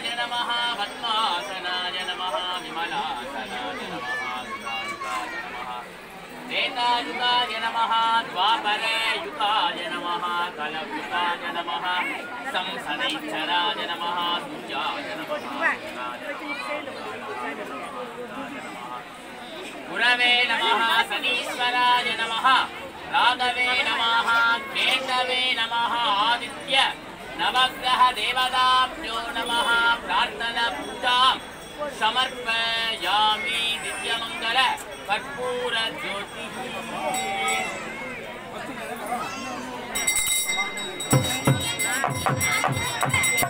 सिंहासनाय नमः पद्मासनाय नमः, विमलासनाय द्वापरे युगाय नमः कलयुगाय नमः संसदैच्छराय नमः सूर्याय नमः, गुरवे नमः शनीश्वराय नमः, राघवे नमः, केशवे नमः, आदित्य नवग्रह देवताभ्यो नमः प्रार्थना पूजां। समर्पयामि दिव्यमङ्गल कर्पूर Thank டேய்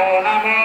con amor.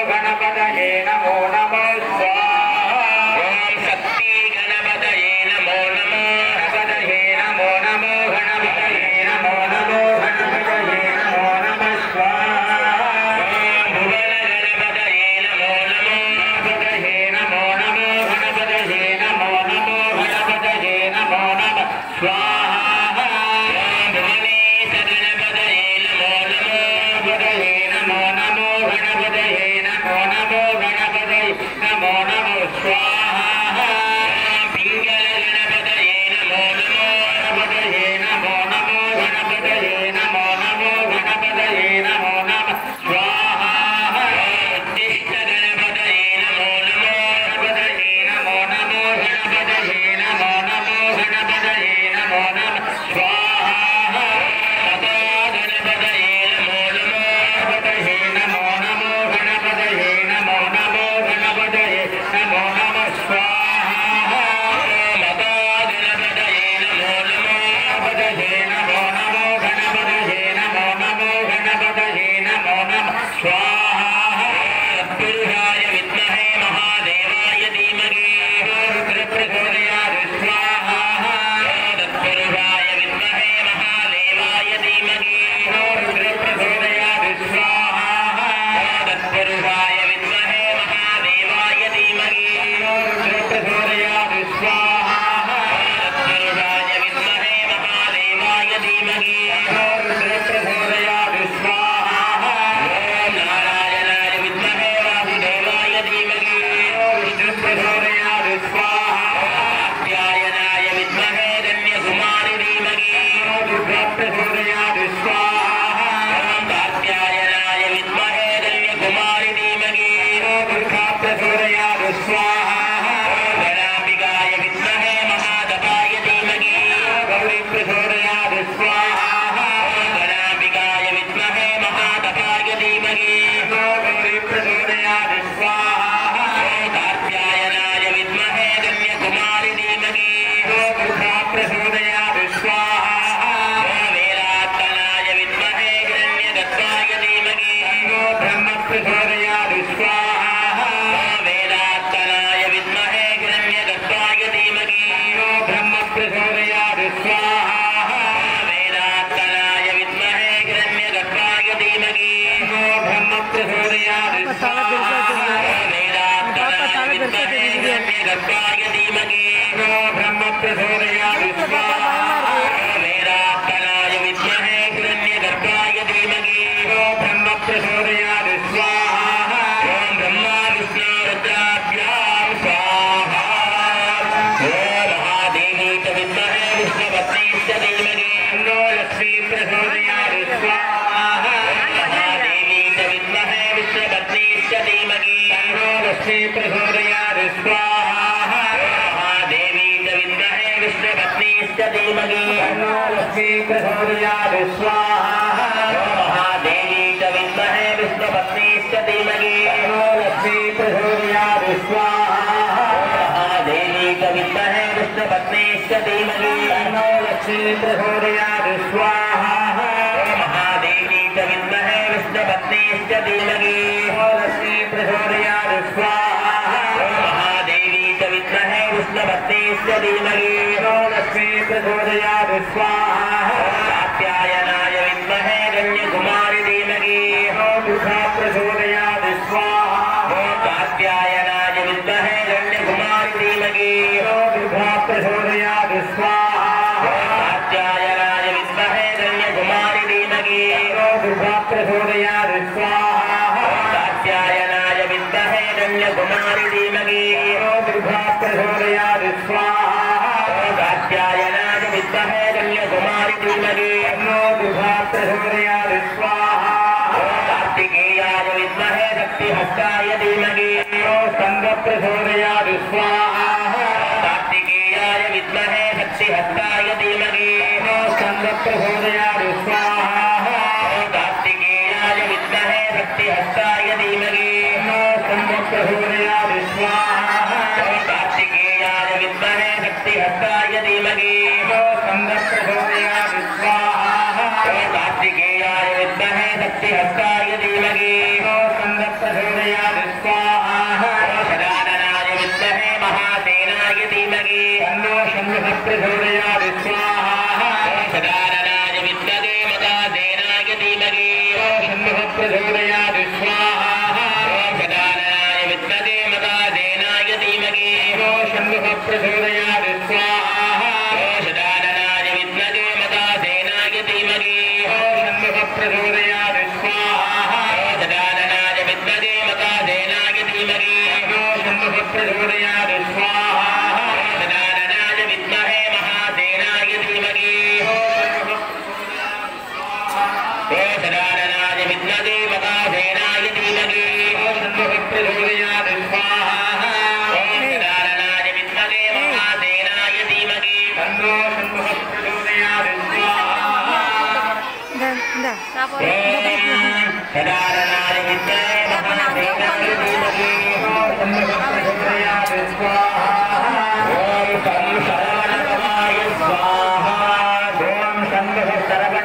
何? लक्ष्मी प्रचोदयात् स्वाहा। देवी है विश्वपत्नीश्च धीमहि। लक्ष्मी प्रचोदयात् स्वाहा। देवी कविन्दे विश्वपत्नीश्च धीमहि। लक्ष्मी प्रचोदयात् स्वाहा। देवी कविन्दे विश्वपत्नीश्च धीमहि। लक्ष्मी प्रचोदयात् स्वाहा। महादेवी कविन्दे विश्वपत्नीश्च धीमहि। स्वाहा कन्याकुमारी दुर्लगे अन्नो गुहात्रसोदया विश्वाहा कार्तिकेयाय विद्महे शक्तिहस्ताय धीमगे अन्नो स्कन्दप्रसोदया विश्वाहा कार्तिकेयाय विद्महे शक्तिहस्ताय धीमगे अन्नो स्कन्दप्रसोदया विश्वाहा कार्तिकेयाय विद्महे शक्तिहस्ताय धीमगे अन्नो स्कन्दप्रसोदया विश्वाहा। Om Sangha Sarvam